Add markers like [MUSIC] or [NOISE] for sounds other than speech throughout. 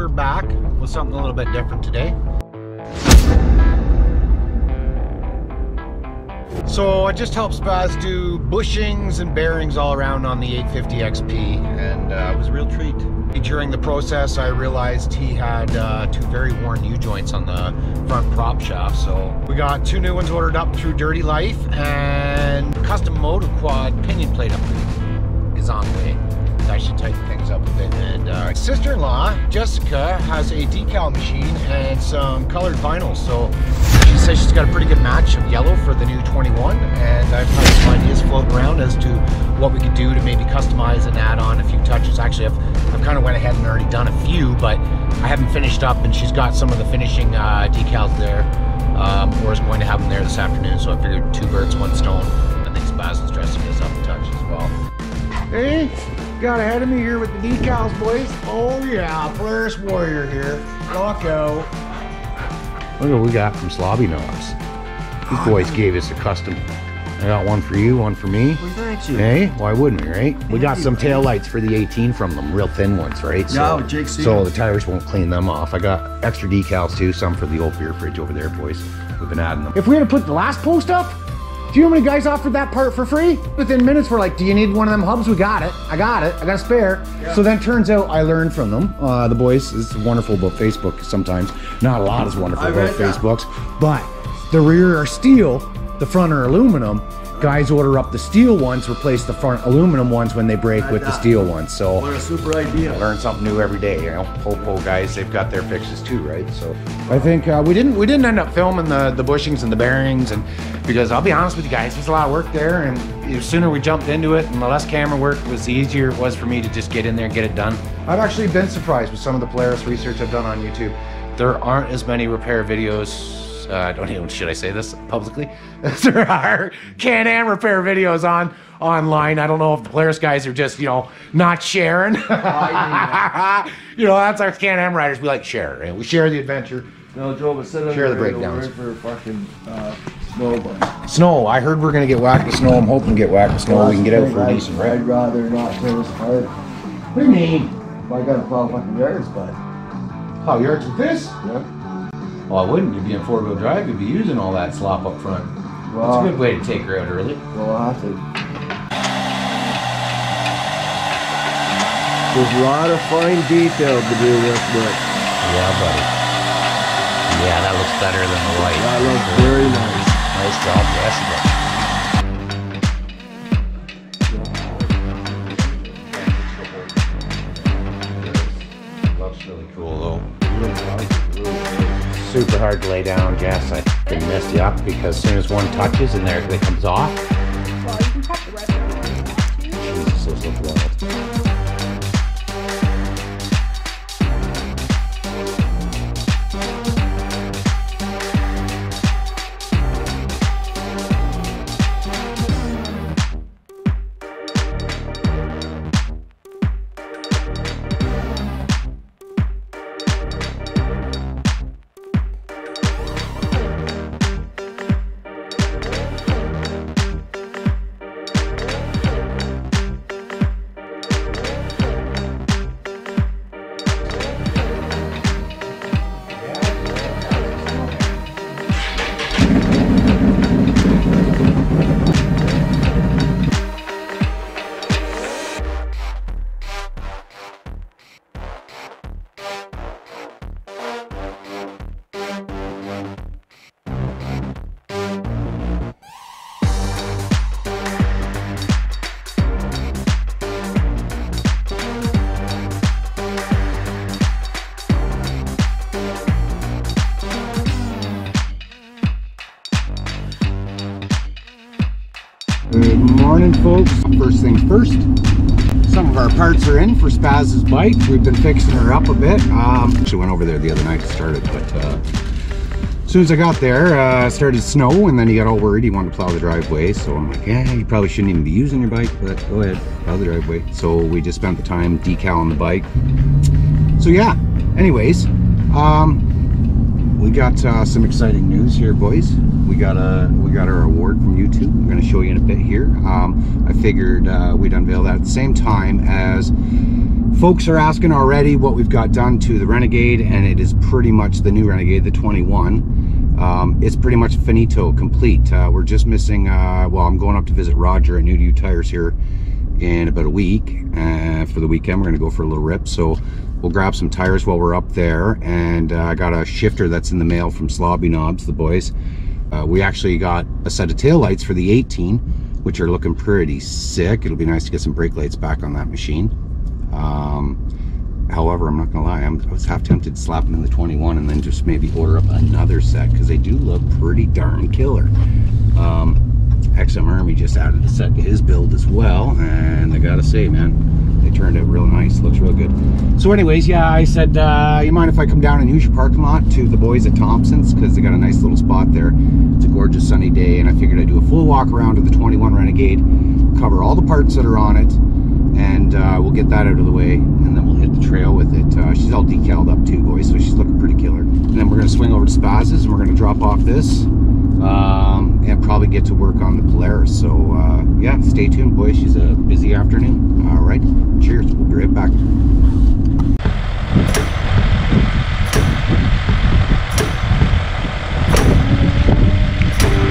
we're back with something a little bit different today. So I just helped Spaz do bushings and bearings all around on the 850 XP and uh, it was a real treat. During the process I realized he had uh, two very worn U-joints on the front prop shaft so we got two new ones ordered up through Dirty Life and custom motor quad pinion plate upgrade is on the way. I should tighten things up a bit. And uh, sister-in-law, Jessica, has a decal machine and some colored vinyl. So she says she's got a pretty good match of yellow for the new 21. And I've had some ideas floating around as to what we could do to maybe customize and add on a few touches. Actually, I've, I've kind of went ahead and already done a few, but I haven't finished up and she's got some of the finishing uh, decals there. Um, or is going to have them there this afternoon. So I figured two birds, one stone. Got ahead of me here with the decals, boys. Oh yeah, Polaris Warrior here. Lock out. Look what we got from Slobby Knobs. These boys gave us a custom. I got one for you, one for me. Well, thanks you. Hey, why wouldn't we, right? We got some tail lights for the 18 from them, real thin ones, right? Yeah, Jake so Seaman. the tires won't clean them off. I got extra decals too, some for the old beer fridge over there, boys. We've been adding them. If we had to put the last post up, do you know how many guys offered that part for free? Within minutes, we're like, do you need one of them hubs? We got it. I got it. I got a spare. So then turns out I learned from them. Uh, the boys, it's wonderful about Facebook sometimes. Not a lot is wonderful I about read that. Facebooks. But the rear are steel, the front are aluminum. Guys order up the steel ones, replace the front aluminum ones when they break with the steel ones. So What a super idea. Learn something new every day, you know. Popo guys, they've got their fixes too, right? So I think uh, we didn't we didn't end up filming the the bushings and the bearings and because I'll be honest with you guys, there's a lot of work there and the sooner we jumped into it and the less camera work was the easier it was for me to just get in there and get it done. I've actually been surprised with some of the Polaris research I've done on YouTube. There aren't as many repair videos. Uh, I don't even should I say this publicly? [LAUGHS] there are Can-Am repair videos on online. I don't know if the Polaris guys are just you know not sharing. [LAUGHS] you know that's our Can-Am riders. We like share. Right? We share the adventure. No, Joe, but sit Share the breakdowns. For fucking uh, snow. Snow. I heard we're gonna get whacked with snow. I'm hoping to get whacked with snow. we can get out for a decent ride. I'd rather not tear this apart. What do you mean? If I gotta plow fucking yards, but How yards with this? yeah. Well, I wouldn't. You'd be in four wheel drive. You'd be using all that slop up front. Well, It's a good way to take her out early. Well, I'll have to. There's a lot of fine detail to do this, but Yeah, buddy. Yeah, that looks better than the white. that looks very nice. Nice job, Jessica. Hard lay down, Jess. I messed you up because as soon as one touches and there it comes off, folks. First things first. Some of our parts are in for Spaz's bike. We've been fixing her up a bit. Um, went over there the other night to start it, but uh, as soon as I got there, uh, started snow, and then he got all worried. He wanted to plow the driveway, so I'm like, yeah, you probably shouldn't even be using your bike, but go ahead, plow the driveway. So we just spent the time decaling the bike. So yeah. Anyways, um, we got uh, some exciting news here, boys. We got a we got our award from YouTube. I'm going to show you in a bit here. Um, I figured uh, we'd unveil that at the same time as folks are asking already what we've got done to the Renegade, and it is pretty much the new Renegade, the 21. Um, it's pretty much finito, complete. Uh, we're just missing, uh, well, I'm going up to visit Roger at New to You Tires here in about a week. Uh, for the weekend, we're going to go for a little rip. So we'll grab some tires while we're up there. And uh, I got a shifter that's in the mail from Slobby Knobs, the boys. Uh, we actually got a set of tail lights for the 18, which are looking pretty sick. It'll be nice to get some brake lights back on that machine. Um, however, I'm not gonna lie, I'm, I was half tempted to slap them in the 21 and then just maybe order up another set because they do look pretty darn killer. Um, XM Army just added a set to his build as well, and I gotta say, man, they turned out real nice. Looks real good. So, anyways, yeah, I said, uh, you mind if I come down and use your parking lot to the boys at Thompson's because they got a nice little spot there. It's a gorgeous sunny day, and I figured I'd do a full walk around to the 21 Renegade, cover all the parts that are on it, and uh, we'll get that out of the way, and then we'll hit the trail with it. Uh, she's all decaled up too, boys, so she's looking pretty killer. And then we're gonna swing over to Spaz's, and we're gonna drop off this um, and probably get to work on the Polaris. So uh, yeah, stay tuned, boys. She's a busy afternoon. All right, cheers. We'll be right back.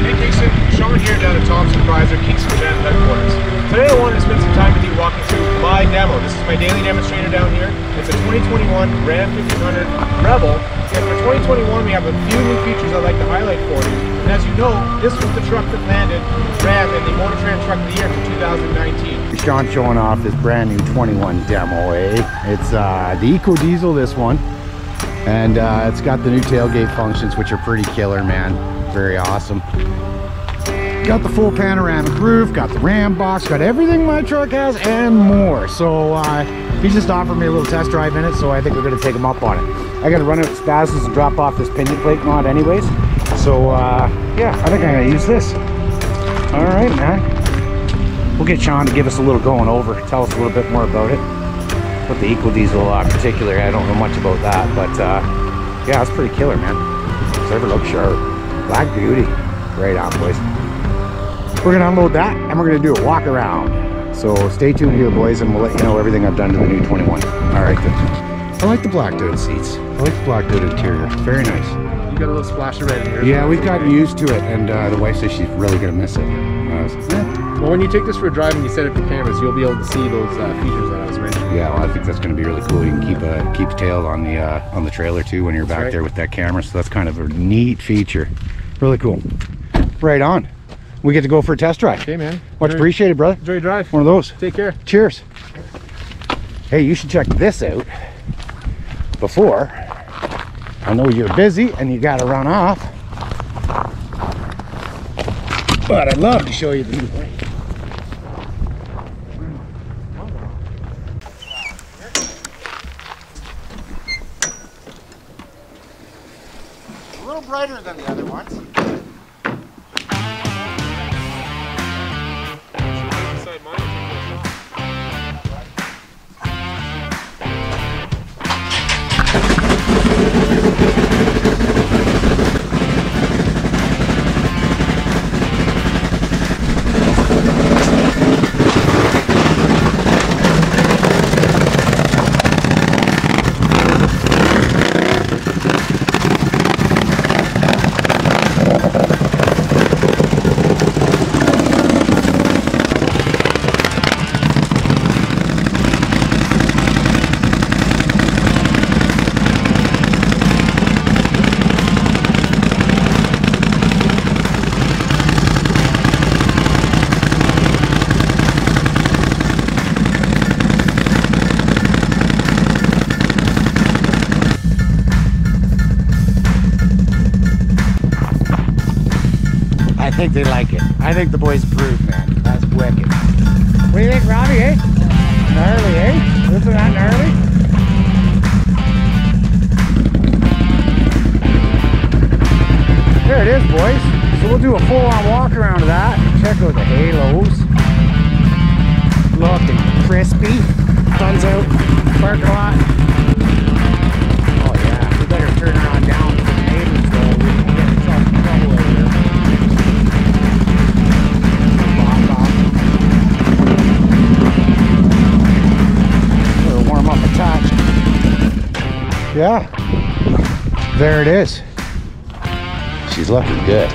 Hey Kingston, Sean here down at Thompson Chrysler, Kingston Jan headquarters. Today I wanted to spend some time with you walking through my demo. This is my daily demonstrator down here. It's a 2021 Ram 1500 Rebel. And for 2021 we have a few new features I'd like to highlight for you. And as you know, this was the truck that landed Ram in the MotorTrend Truck of the Year for 2019. Sean showing off this brand new 21 demo, eh? It's uh, the Eco Diesel, this one. And uh, it's got the new tailgate functions, which are pretty killer, man. Very awesome. Got the full panoramic roof, got the ram box, got everything my truck has and more. So uh, he just offered me a little test drive in it, so I think we're gonna take him up on it. I gotta run out to Spaz's and drop off this pinion plate mod anyways. So uh, yeah, I think I'm gonna use this. All right, man. We'll get Sean to give us a little going over, tell us a little bit more about it. But the Eco Diesel uh, particular, I don't know much about that, but uh, yeah, it's pretty killer, man. Server looks sharp. Black Beauty. Right on, boys. We're gonna unload that and we're gonna do a walk around. So stay tuned here, boys, and we'll let you know everything I've done to the new 21. All right, good. I like the black dude seats. I like the black dude interior. Very nice. You got a little splash of red in here. Yeah, we've gotten used to it, and uh, the wife says she's really gonna miss it. Uh, yeah. Well, when you take this for a drive and you set up your cameras, you'll be able to see those uh, features that I was mentioning. Yeah, well, I think that's going to be really cool. You can keep a keep tail on the uh, on the trailer too when you're back right. there with that camera. So that's kind of a neat feature. Really cool. Right on. We get to go for a test drive. Okay, man. Much Enjoy- appreciated, brother. Enjoy your drive. One of those. Take care. Cheers. Hey, you should check this out before. I know you're busy and you got to run off. But I'd love to show you the new think the boys there it is. She's looking good.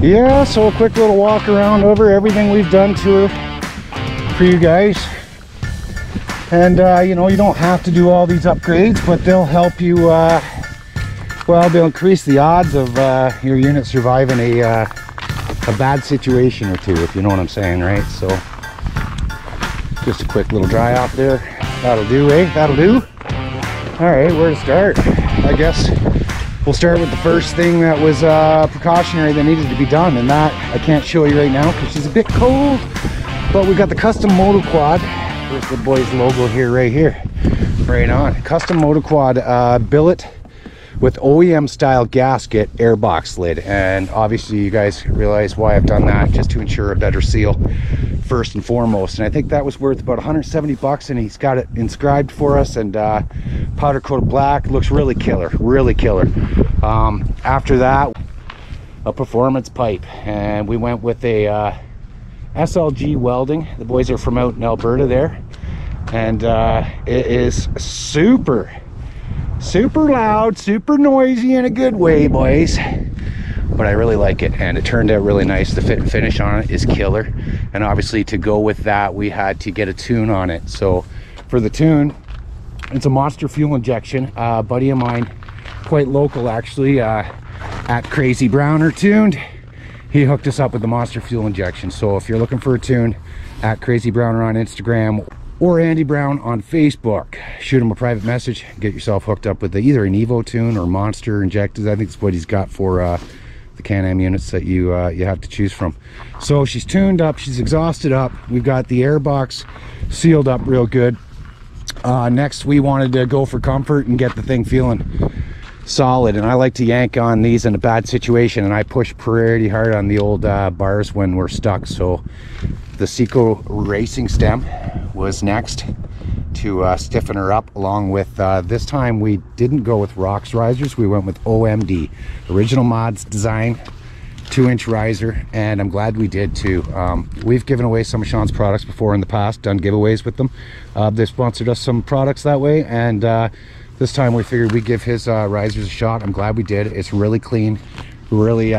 Yeah, so a quick little walk around over everything we've done to her for you guys. And, uh, you know, you don't have to do all these upgrades, but they'll help you, uh, well, they'll increase the odds of uh, your unit surviving a, uh, a bad situation or two, if you know what I'm saying, right? So, just a quick little dry off there. That'll do, eh? That'll do. All right, where to start? I guess we'll start with the first thing that was uh, precautionary that needed to be done, and that I can't show you right now because she's a bit cold. But we got the custom Moto Quad. There's the boys' logo here, right here, right on. Custom Moto Quad uh, billet with OEM style gasket airbox lid, and obviously you guys realize why I've done that, just to ensure a better seal first and foremost. And i think that was worth about 170 bucks and he's got it inscribed for us and uh, powder coated black. Looks really killer really killer. Um, after that a performance pipe. And we went with a uh, slg welding. The boys are from out in alberta there. And uh, it is super super loud super noisy in a good way boys but I really like it and it turned out really nice. The fit and finish on it is killer. And obviously to go with that, we had to get a tune on it. So for the tune, it's a monster fuel injection. Uh, buddy of mine, quite local actually, uh, at Crazy Browner Tuned, he hooked us up with the monster fuel injection. So if you're looking for a tune, at Crazy Browner on Instagram or Andy Brown on Facebook. Shoot him a private message, get yourself hooked up with the, either an Evo tune or Monster injectors. I think it's what he's got for uh, the Can-Am units that you uh, you have to choose from. So she's tuned up, she's exhausted up. We've got the air box sealed up real good. Uh, next, we wanted to go for comfort and get the thing feeling solid. And I like to yank on these in a bad situation, and I push pretty hard on the old uh, bars when we're stuck. So the Seco racing stem was next to uh, stiffen her up along with uh, this time we didn't go with Rox risers we went with omd original mods design two inch riser and i'm glad we did too. Um, we've given away some of sean's products before in the past done giveaways with them. Uh, they sponsored us some products that way and uh, this time we figured we'd give his uh, risers a shot. I'm glad we did. It's really clean really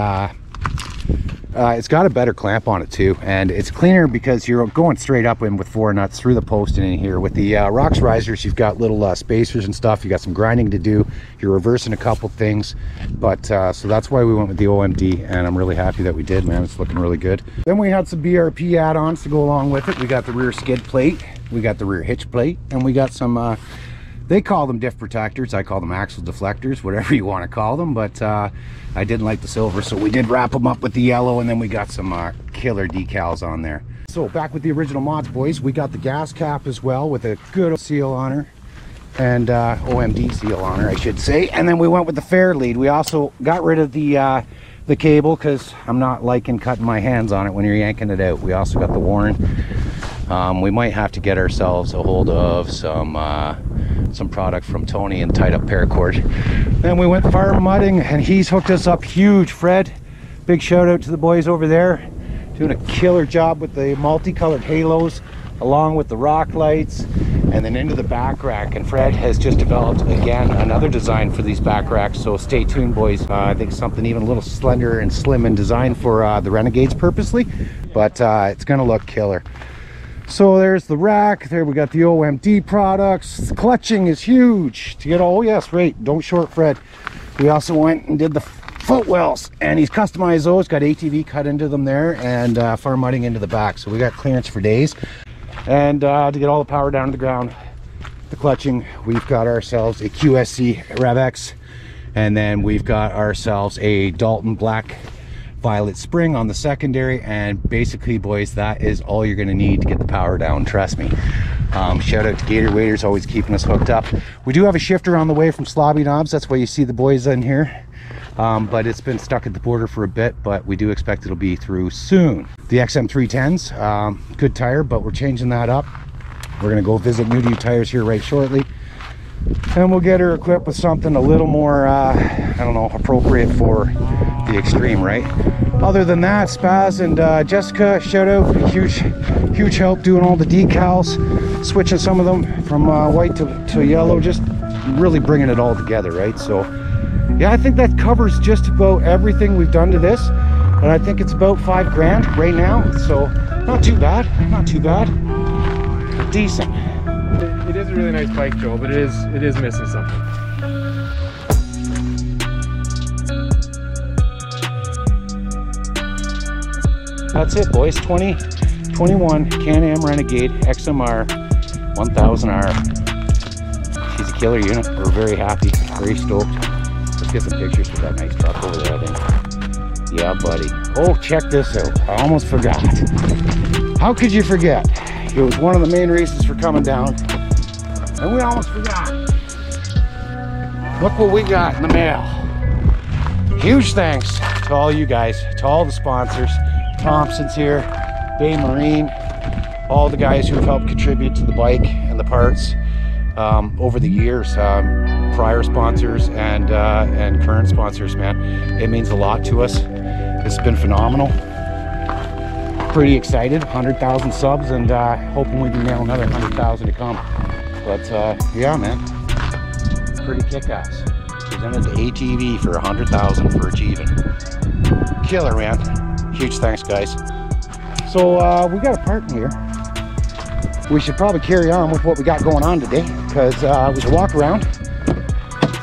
uh, it's got a better clamp on it too and it's cleaner because you're going straight up in with four nuts through the post and in here. With the uh, Rox risers you've got little uh, spacers and stuff. You got some grinding to do. You're reversing a couple things. But uh, so that's why we went with the omd and i'm really happy that we did man. It's looking really good. Then we had some brp add-ons to go along with it. We got the rear skid plate we got the rear hitch plate and we got some uh, they call them diff protectors. I call them axle deflectors whatever [LAUGHS] you want to call them but uh, i didn't like the silver so we did wrap them up with the yellow and then we got some uh, killer decals on there. So back with the original mods boys. We got the gas cap as well with a good seal on her and uh, omd seal on her i should say. And then we went with the fair lead. We also got rid of the uh, the cable because i'm not liking cutting my hands on it when you're yanking it out. We also got the warren um, we might have to get ourselves a hold of some uh, some product from Tony and tied up paracord. Then we went fire mudding and he's hooked us up huge. Fred, big shout out to the boys over there. Doing a killer job with the multicolored halos along with the rock lights and then into the back rack and Fred has just developed again another design for these back racks so stay tuned boys uh, I think something even a little slender and slim in design for uh, the Renegades purposely but uh, it's gonna look killer so there's the rack there we got the omd products. Clutching is huge to get all oh yes right don't short fred we also went and did the footwells and he's customized those got atv cut into them there and uh, farm mudding into the back. So we got clearance for days and uh, to get all the power down to the ground the clutching we've got ourselves a qsc revx and then we've got ourselves a dalton black violet spring on the secondary and basically boys that is all you're going to need to get the power down trust me. Um, shout out to gator waders always keeping us hooked up. We do have a shifter on the way from slobby knobs that's why you see the boys in here. Um, but it's been stuck at the border for a bit but we do expect it'll be through soon. The xm310s um, good tire but we're changing that up. We're going to go visit new tires here right shortly and we'll get her equipped with something a little more uh, I don't know appropriate for the extreme right other than that, Spaz and uh, Jessica, shout out, huge, huge help doing all the decals, switching some of them from uh, white to, to yellow, just really bringing it all together, right? So, yeah, I think that covers just about everything we've done to this, and I think it's about five grand right now. So, not too bad, not too bad, decent. It, is a really nice bike, Joel, but it is it is missing something. That's it, boys. 20, 21 Can-Am Renegade XMR 1000R. She's a killer unit. We're very happy, very stoked. Let's get some pictures of that nice truck over there, I think. Yeah, buddy. Oh, check this out. I almost forgot. [LAUGHS] How could you forget? It was one of the main reasons for coming down. And we almost forgot. Look what we got in the mail. Huge thanks to all you guys, to all the sponsors. Thompson's here, Bay Marine, all the guys who have helped contribute to the bike and the parts um, over the years. Um, prior sponsors and uh, and current sponsors, man. It means a lot to us. It's been phenomenal. Pretty excited, 100,000 subs, and uh, hoping we can nail another 100,000 to come. But uh, yeah, man, pretty kick-ass. Presented to ATV for 100,000 for achieving. Killer, man. Huge thanks, guys. So uh, we got a part in here. We should probably carry on with what we got going on today because uh, we should walk around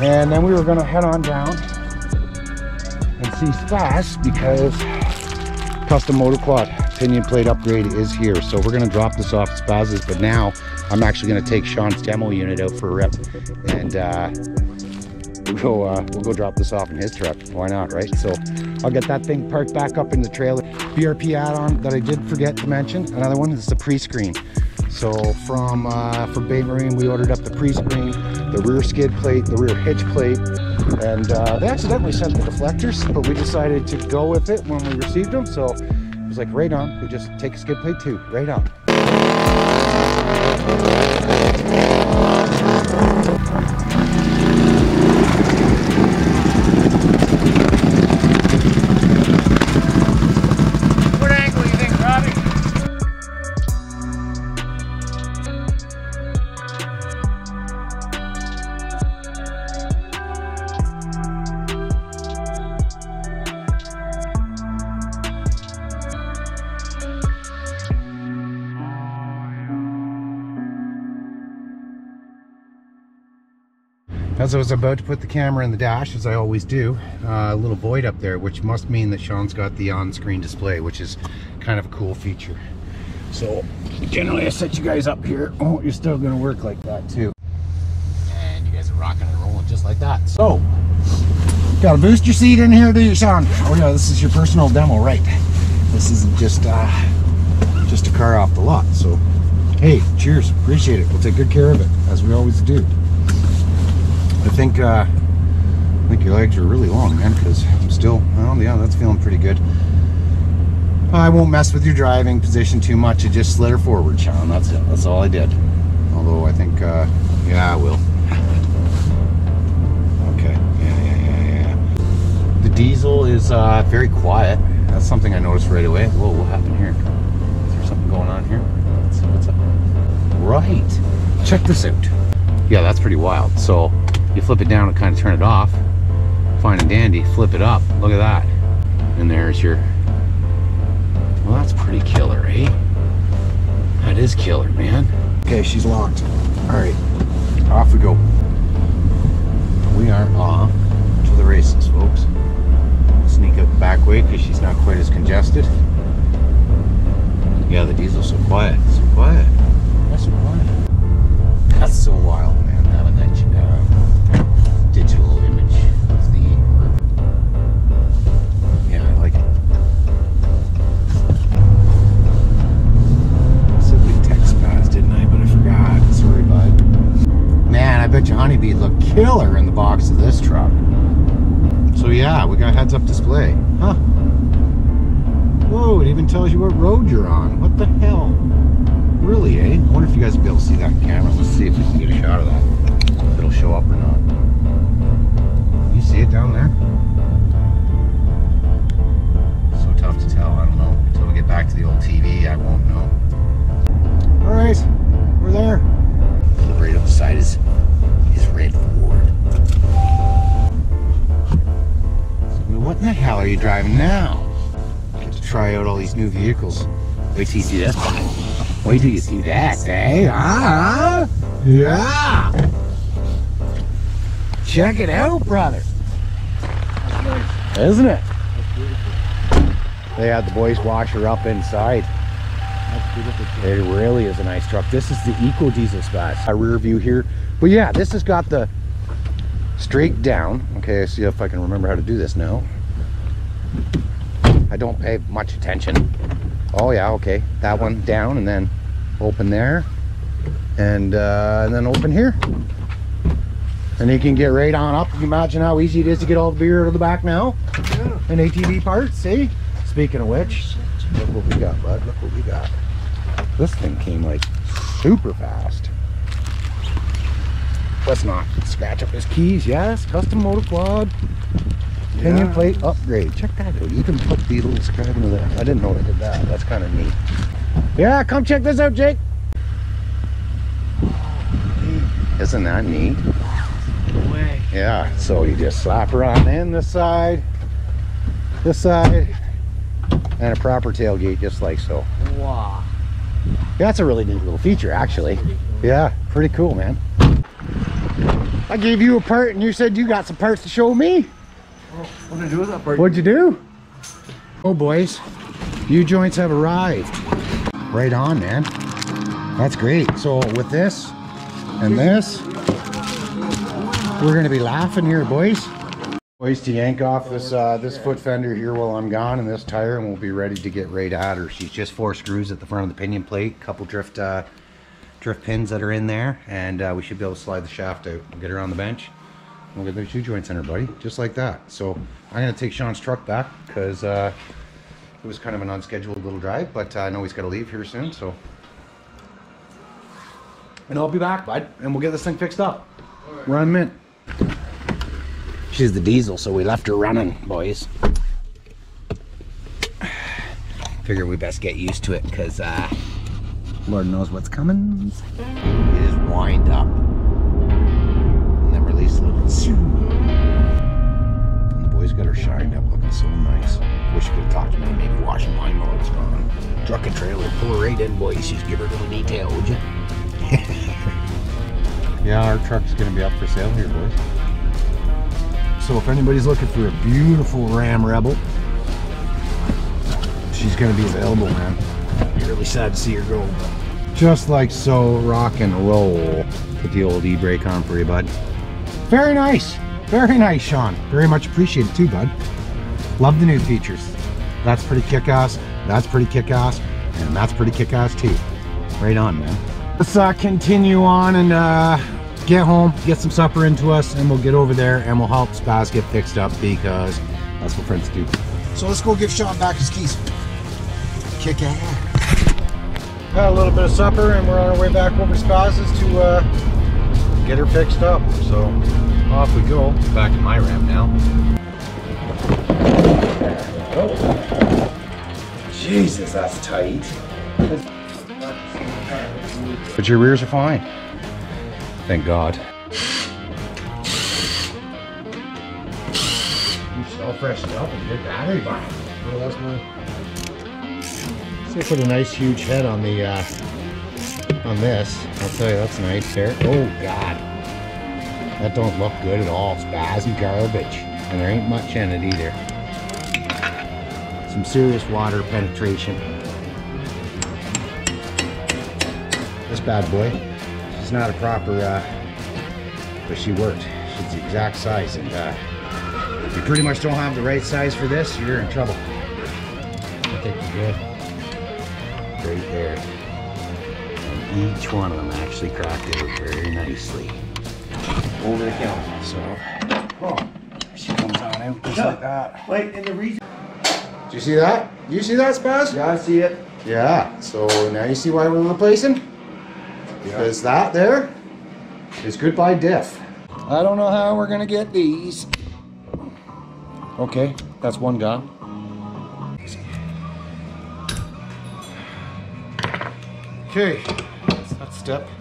and then we were gonna head on down and see Spaz because custom MotoQuad pinion plate upgrade is here. So we're gonna drop this off at Spaz's, but now I'm actually gonna take Sean's demo unit out for a rep and uh, we'll go, uh, we'll go drop this off in his truck. Why not, right? So I'll get that thing parked back up in the trailer. BRP add-on that I did forget to mention. Another one is the pre-screen. So from uh, from Bay Marine, we ordered up the pre-screen, the rear skid plate, the rear hitch plate, and uh, they accidentally sent the deflectors, but we decided to go with it when we received them. So it was like right on. We just take a skid plate too, right on. As I was about to put the camera in the dash, as I always do, uh, a little void up there, which must mean that Sean's got the on-screen display, which is kind of a cool feature. So generally I set you guys up here. Oh, you're still gonna work like that too. And you guys are rocking and rolling just like that. So, got a booster seat in here, do you, Sean? Oh yeah, this is your personal demo, right? This isn't just uh, just a car off the lot. So, hey, cheers, appreciate it. We'll take good care of it, as we always do. I think uh, I think your legs are really long, man. Because I'm still, well, yeah, that's feeling pretty good. I won't mess with your driving position too much. I just slid her forward, Sean. That's it. That's all I did. Although I think, uh, yeah, I will. Okay. Yeah, yeah, yeah, yeah. The diesel is uh, very quiet. That's something I noticed right away. Whoa, what happened here? Is there something going on here? What's up. Right. Check this out. Yeah, that's pretty wild. So you flip it down and kind of turn it off. Fine and dandy. Flip it up. Look at that. And there's your. Well, that's pretty killer, eh? That is killer, man. Okay, she's locked. All right, off we go. We are off to the races, folks. Sneak up the back way because she's not quite as congested. Yeah, the diesel's so quiet. So quiet. That's so quiet. That's so wild, honeybee look killer in the box of this truck. So yeah, we got heads-up display. Huh. Whoa, it even tells you what road you're on. What the hell? Really, eh? I wonder if you guys will be able to see that camera. Let's see if we can get a shot of that. If it'll show up or not. You see it down there? So tough to tell. I don't know. Until we get back to the old TV, I won't know. All right, we're there. The right up the side is you driving now? Get to try out all these new vehicles. Wait till you see this. Wait till you see that, eh? Ah, yeah. Check it out, brother. Isn't it? They had the boys wash her up inside. It really is a nice truck. This is the Eco Diesel Spaz. A rear view here. But yeah, this has got the straight down. Okay, I see if I can remember how to do this now. I don't pay much attention. Oh yeah, okay. That one down and then open there. And, uh, and then open here. And you can get right on up. Can you imagine how easy it is to get all the beer out of the back now? Yeah. And ATV parts, see? Speaking of which, look what we got, bud. Look what we got. This thing came like super fast. Let's not scratch up his keys. Yes, custom MotoQuad. Pinion plate upgrade. Check that out. You can put the little scribe into that. I didn't know they did that. That's kind of neat. Yeah, come check this out, Jake. Isn't that neat? Way. Yeah, so you just slap her on in this side, this side, and a proper tailgate just like so. Wow. That's a really neat little feature actually. Yeah, pretty cool, man. I gave you a part and you said you got some parts to show me. What to do with that part? What'd you do? Oh boys, U joints have arrived. Right on, man. That's great. So with this and this, we're gonna be laughing here, boys. Boys, to yank off this uh, this foot fender here while I'm gone and this tire, and we'll be ready to get right at her. She's just four screws at the front of the pinion plate, couple drift uh, drift pins that are in there, and uh, we should be able to slide the shaft out. We'll get her on the bench. We'll get those U joints in her, buddy, just like that. So I'm gonna take Sean's truck back because uh, it was kind of an unscheduled little drive, but uh, I know he's got to leave here soon, so. And I'll be back, bud, and we'll get this thing fixed up. Right. Run mint. She's the diesel, so we left her running, boys. Figure we best get used to it, because uh, Lord knows what's coming. You just wind up. The boys got her shined up, looking so nice. Wish you could have talked to me, maybe washing mine while it's gone. Truck and trailer, pull her right in, boys. Just give her a little detail, would you? [LAUGHS] yeah, our truck's gonna be up for sale here, boys. So if anybody's looking for a beautiful Ram Rebel, she's gonna be available, man. Really sad to see her go. Just like so, rock and roll. Put the old e-brake on for you, bud. Very nice. Very nice, Sean. Very much appreciated too, bud. Love the new features. That's pretty kick-ass. That's pretty kick-ass. And that's pretty kick-ass too. Right on, man. Let's uh, continue on and uh, get home, get some supper into us, and we'll get over there and we'll help Spaz get fixed up because that's what friends do. So let's go give Sean back his keys. Kick ass. Had a little bit of supper and we're on our way back over to Spaz's to uh, get her fixed up. So off we go. Back in my ramp now. Oh. Jesus, that's tight. But your rears are fine. Thank God. You so freshened up and good battery buy. Oh, that's my. A nice huge head on the uh, on this. I'll tell you that's nice there. Oh God, that don't look good at all. It's garbage, and there ain't much in it either. Some serious water penetration. This bad boy. She's not a proper, uh, but she worked. She's the exact size, and uh, if you pretty much don't have the right size for this, you're in trouble. I think you're good. Right there. Each one of them actually cracked out very nicely. Over the counter. So, oh, she comes on out just like that. Wait, and the region. Do you see that? Do you see that, Spaz? Yeah, I see it. Yeah, so now you see why we're replacing? Because that there is goodbye diff. I don't know how we're gonna get these. Okay, that's one gone. Okay, step.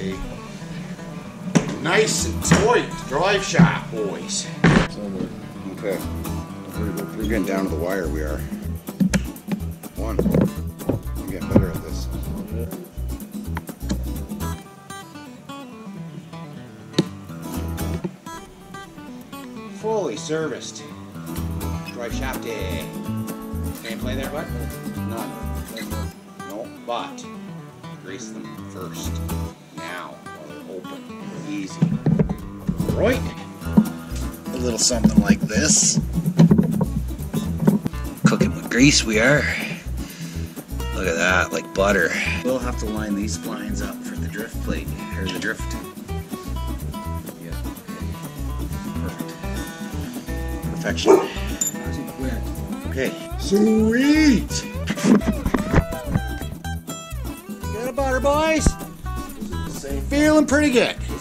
A nice and tight drive shaft, boys. Okay. We're, we're getting down to the wire, we are. One. I'm getting better at this. Fully serviced. Drive shaft day. Eh. Can play there, bud? None. No, but grease them first. Easy. Right? A little something like this. Cooking with grease we are. Look at that, like butter. We'll have to line these splines up for the drift plate, or the drift. Yeah, okay. Perfect. Perfection. Okay. Sweet! Get a butter, boys! Feeling pretty good. Easy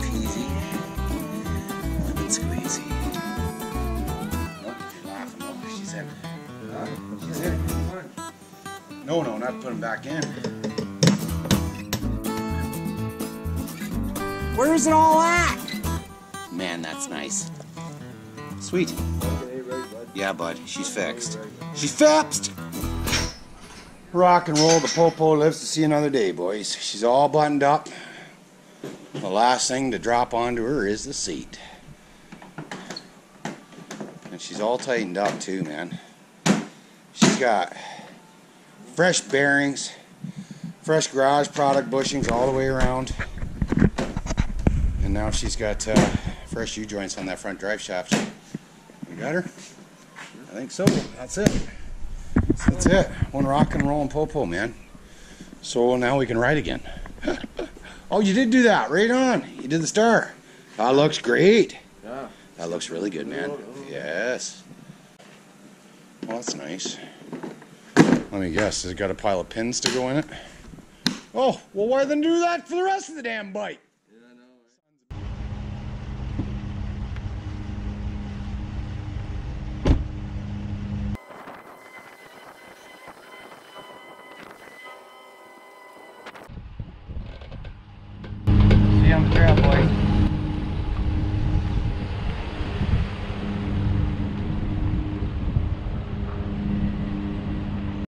peasy. Lemon squeezy. What? You're laughing. She's in. She's in. No, no, not put him back in. Where's it all at? Man, that's nice. Sweet. Yeah, bud, she's fixed. She's fixed! Rock and roll, the Popo lives to see another day, boys. She's all buttoned up. The last thing to drop onto her is the seat. And she's all tightened up too, man. She's got fresh bearings, fresh garage product bushings all the way around. And now she's got uh, fresh U-joints on that front drive shaft. You got her? I think so. That's it. That's it. One rock and roll and popo, man. So now we can ride again. [LAUGHS] oh, you did do that. Right on. You did the star. That looks great. Yeah. That looks really good, man. Yes. Well, that's nice. Let me guess. Has it got a pile of pins to go in it? Oh, well, why then do that for the rest of the damn bike?